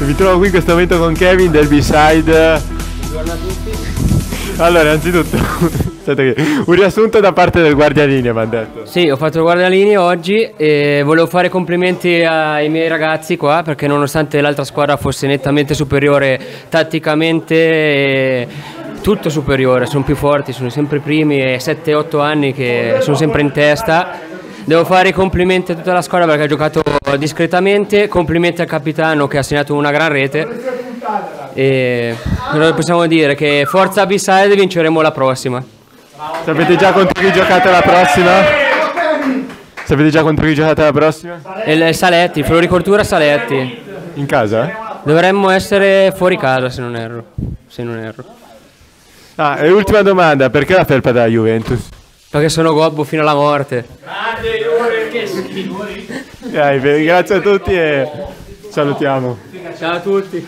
Mi trovo qui in questo momento con Kevin del B-Side. Buongiorno a tutti. Allora, innanzitutto, un riassunto da parte del guardialinea, mi ha detto. Sì, ho fatto il guardialinea oggi e volevo fare complimenti ai miei ragazzi qua perché nonostante l'altra squadra fosse nettamente superiore tatticamente, e tutto superiore, sono più forti, sono sempre i primi e 7-8 anni che sono sempre in testa. Devo fare i complimenti a tutta la squadra perché ha giocato discretamente, complimenti al capitano che ha segnato una gran rete e cosa possiamo dire? Che forza B-Side vinceremo la prossima. Sapete già contro chi giocate la prossima? Sapete già contro chi giocate la prossima? Il Saletti, floricoltura Saletti. In casa? Dovremmo essere fuori casa se non erro. Se non erro. Ah, e ultima domanda, perché la felpa della Juventus? Perché sono gobbo fino alla morte. Dai, grazie a tutti e salutiamo. Ciao a tutti.